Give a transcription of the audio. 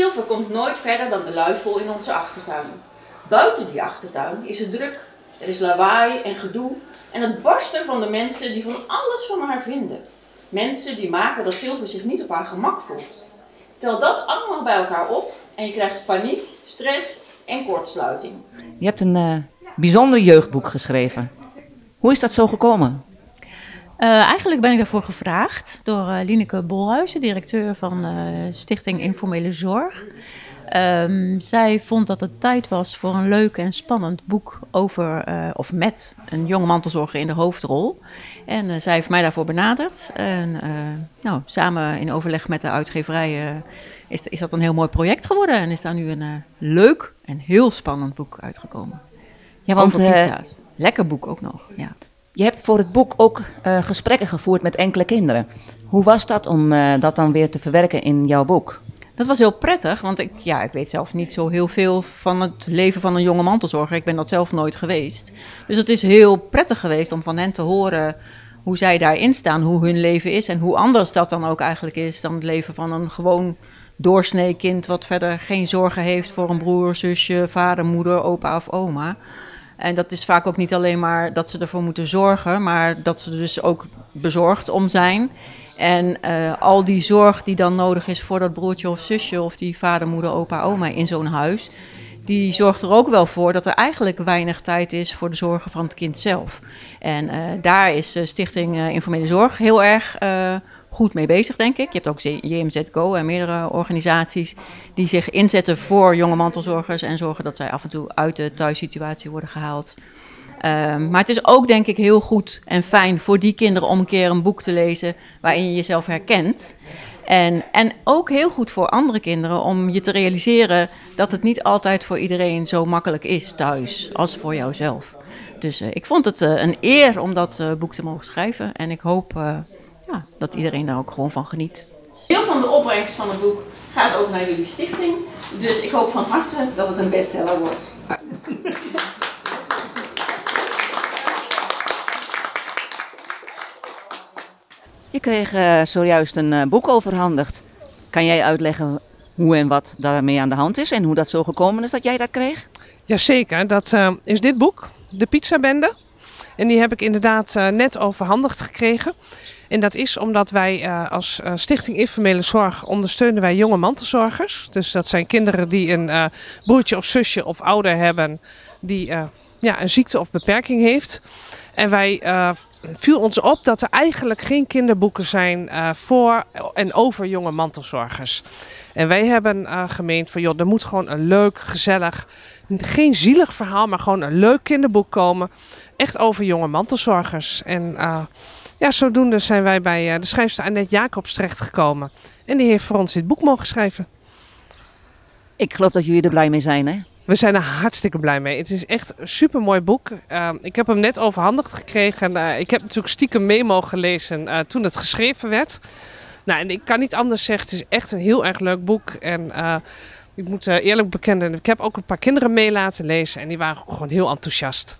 Silver komt nooit verder dan de luifel in onze achtertuin. Buiten die achtertuin is het druk. Er is lawaai en gedoe en het barsten van de mensen die van alles van haar vinden. Mensen die maken dat Silver zich niet op haar gemak voelt. Tel dat allemaal bij elkaar op en je krijgt paniek, stress en kortsluiting. Je hebt een uh, bijzonder jeugdboek geschreven. Hoe is dat zo gekomen? Uh, eigenlijk ben ik daarvoor gevraagd door uh, Lineke Bolhuizen, directeur van uh, Stichting Informele Zorg. Um, zij vond dat het tijd was voor een leuk en spannend boek over, of met een jonge mantelzorger in de hoofdrol. En zij heeft mij daarvoor benaderd. En nou, samen in overleg met de uitgeverij is, is dat een heel mooi project geworden. En is daar nu een leuk en heel spannend boek uitgekomen. Ja, want, over pizza's. Lekker boek ook nog, ja. Je hebt voor het boek ook uh, gesprekken gevoerd met enkele kinderen. Hoe was dat om uh, dat dan weer te verwerken in jouw boek? Dat was heel prettig, want ik, ja, ik weet zelf niet zo heel veel van het leven van een jonge mantelzorger. Ik ben dat zelf nooit geweest. Dus het is heel prettig geweest om van hen te horen hoe zij daarin staan, hoe hun leven is en hoe anders dat dan ook eigenlijk is dan het leven van een gewoon doorsnee kind wat verder geen zorgen heeft voor een broer, zusje, vader, moeder, opa of oma. En dat is vaak ook niet alleen maar dat ze ervoor moeten zorgen, maar dat ze er dus ook bezorgd om zijn. En uh, al die zorg die dan nodig is voor dat broertje of zusje of die vader, moeder, opa, oma in zo'n huis, die zorgt er ook wel voor dat er eigenlijk weinig tijd is voor de zorgen van het kind zelf. En uh, daar is uh, Stichting Informele Zorg heel erg goed mee bezig, denk ik. Je hebt ook JMZ Go en meerdere organisaties die zich inzetten voor jonge mantelzorgers en zorgen dat zij af en toe uit de thuissituatie worden gehaald. Um, maar het is ook denk ik heel goed en fijn voor die kinderen om een keer een boek te lezen waarin je jezelf herkent. En, en ook heel goed voor andere kinderen om je te realiseren dat het niet altijd voor iedereen zo makkelijk is thuis als voor jouzelf. Dus uh, ik vond het uh, een eer om dat uh, boek te mogen schrijven. En ik hoop ja, dat iedereen daar ook gewoon van geniet. Deel van de opbrengst van het boek gaat ook naar jullie stichting. Dus ik hoop van harte dat het een bestseller wordt. Je kreeg uh, zojuist een uh, boek overhandigd. Kan jij uitleggen hoe en wat daarmee aan de hand is en hoe dat zo gekomen is dat jij dat kreeg? Jazeker, dat uh, is dit boek, De Pizzabende. En die heb ik inderdaad net overhandigd gekregen. En dat is omdat wij uh, als uh, Stichting Informele Zorg ondersteunen wij jonge mantelzorgers. Dus dat zijn kinderen die een broertje of zusje of ouder hebben die ja, een ziekte of beperking heeft. En wij viel ons op dat er eigenlijk geen kinderboeken zijn voor en over jonge mantelzorgers. En wij hebben gemeend van joh, er moet gewoon een leuk, gezellig, geen zielig verhaal, maar gewoon een leuk kinderboek komen. Echt over jonge mantelzorgers. En ja, zodoende zijn wij bij eh, de schrijfster Annette Jacobs terechtgekomen. En die heeft voor ons dit boek mogen schrijven. Ik geloof dat jullie er blij mee zijn, hè? We zijn er hartstikke blij mee. Het is echt een super mooi boek. Uh, ik heb hem net overhandigd gekregen. Uh, ik heb natuurlijk stiekem memo gelezen uh, toen het geschreven werd. Nou, en ik kan niet anders zeggen. Het is echt een heel erg leuk boek. En ik moet eerlijk bekennen, ik heb ook een paar kinderen mee laten lezen. En die waren gewoon heel enthousiast.